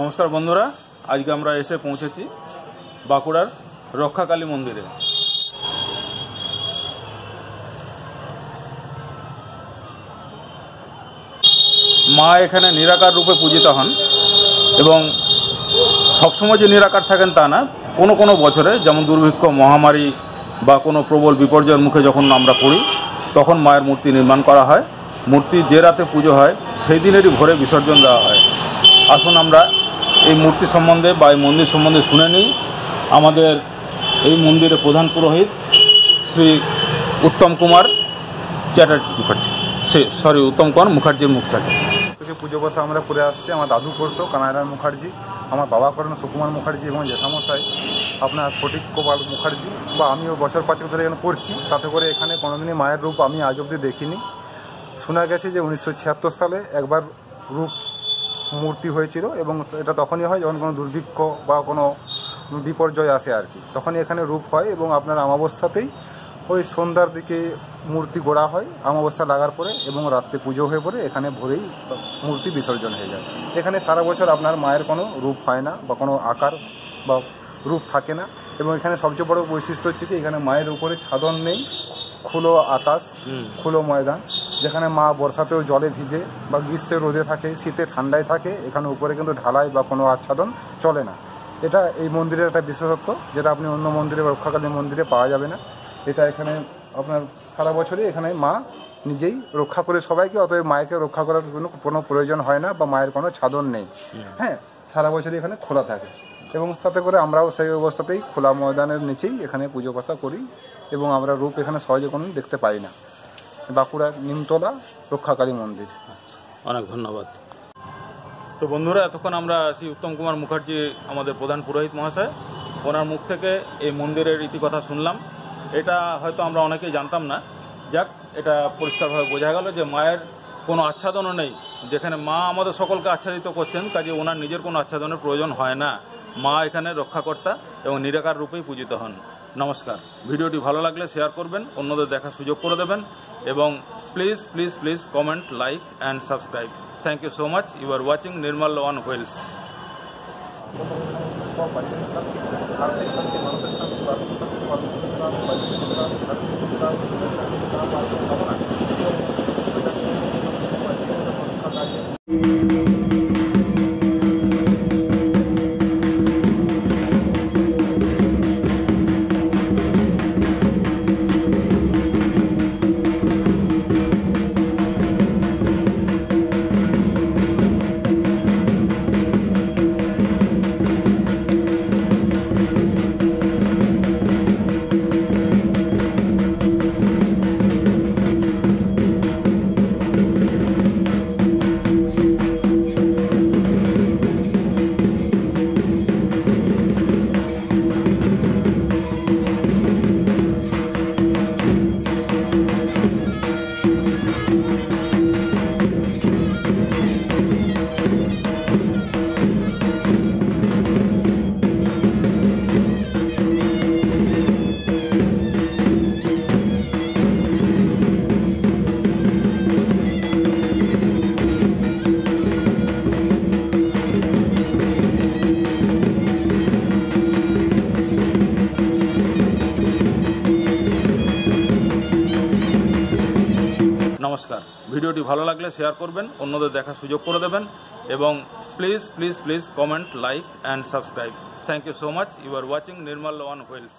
নমস্কার বন্ধুরা, আজকে আমরা এসে পৌঁছেছি বাঁকুড়ার রক্ষাকালী মন্দিরে। মা এখানে নিরাকার রূপে পূজিত হন এবং সবসময় যে নিরাকার থাকেন তা না, কোনো কোনো বছরে যেমন দুর্ভিক্ষ, মহামারী বা কোনো প্রবল বিপর্যয়ের মুখে যখন আমরা পড়ি, তখন মায়ের মূর্তি নির্মাণ করা হয়। মূর্তি যে রাতে পুজো হয়, সেই দিনেরই ভোরে বিসর্জন দেওয়া হয়। আসুন আমরা এই মূর্তি সম্বন্ধে বা এই মন্দির সম্বন্ধে শুনে নিই। আমাদের এই মন্দিরের প্রধান পুরোহিত শ্রী উত্তম কুমার চ্যাটার্জি মুখার্জি। সে সরি উত্তম কুমার মুখার্জির মুখ থেকে পুজো বসা আমরা করে আসছি, আমার দাদু করতো কানাইরাম মুখার্জি, আমার বাবা করেন সুকুমার মুখার্জি এবং জেঠামশাই, আপনার ফটিক গোপাল মুখার্জি, বা আমিও বছর পাঁচেক ধরে এখানে করছি তাতে করে এখানে কোনোদিনই মায়ের রূপ আমি আজ অব্দি দেখিনি। শোনা গেছে যে উনিশশো ছিয়াত্তর সালে একবার রূপ মূর্তি হয়েছিল এবং এটা তখনই হয় যখন কোনো দুর্ভিক্ষ বা কোনো বিপর্যয় আসে আর কি। তখনই এখানে রূপ হয় এবং আপনার অমাবস্যাতেই ওই সন্ধ্যার দিকে মূর্তি গোড়া হয় অমাবস্যা লাগার পরে এবং রাত্রে পুজো হয়ে পড়ে এখানে ভোরেই মূর্তি বিসর্জন হয়ে যায়। এখানে সারা বছর আপনার মায়ের কোনো রূপ হয় না বা কোনো আকার বা রূপ থাকে না এবং এখানে সবচেয়ে বড় বৈশিষ্ট্য হচ্ছে কি এখানে মায়ের উপরে ছাদন নেই খুলো আকাশ খুলো ময়দান। যেখানে মা বর্ষাতেও জলে ভিজে বা গ্রীষ্মে রোদে থাকে শীতে ঠান্ডায় থাকে এখানে উপরে কিন্তু ঢালাই বা কোনো আচ্ছাদন চলে না। এটা এই মন্দিরের একটা বিশেষত্ব যেটা আপনি অন্য মন্দিরে বা রক্ষাকালী মন্দিরে পাওয়া যাবে না। এটা এখানে আপনার সারা বছরই এখানে মা নিজেই রক্ষা করে সবাইকে অতএব মায়েকে রক্ষা করার কোনো কোনো প্রয়োজন হয় না বা মায়ের কোনো ছাদন নেই। হ্যাঁ সারা বছরই এখানে খোলা থাকে। এবং সাথে করে আমরাও সেই অবস্থাতেই খোলা ময়দানের নিচেই এখানে পুজো পাশা করি এবং আমরা রূপ এখানে সহজে কোনো দেখতে পাই না। বাঁকুড়ার নিমতলা রক্ষাকালী মন্দির। অনেক ধন্যবাদ। তো বন্ধুরা এতক্ষণ আমরা শ্রী উত্তম কুমার মুখার্জি আমাদের প্রধান পুরোহিত মহাশয় ওনার মুখ থেকে এই মন্দিরের ইতিকথা শুনলাম। এটা হয়তো আমরা অনেকেই জানতাম না। যাক এটা পরিষ্কারভাবে বোঝা গেল যে মায়ের কোনো আচ্ছাদনও নেই। যেখানে মা আমাদের সকলকে আচ্ছাদিত করছেন কাজে ওনার নিজের কোনো আচ্ছাদনের প্রয়োজন হয় না। মা এখানে রক্ষাকর্তা এবং নিরাকার রূপেই পূজিত হন। নমস্কার। ভিডিওটি ভালো লাগলে শেয়ার করবেন, অন্যদের দেখার সুযোগ করে দেবেন এবং please please please comment like and subscribe thank you so much you are watching Nirmal One Wheels নমস্কার। ভিডিওটি ভালো লাগলে শেয়ার করবেন, অন্যদের দেখার সুযোগ করে দেবেন এবং please please please comment like and subscribe thank you so much you are watching Nirmal One Wheels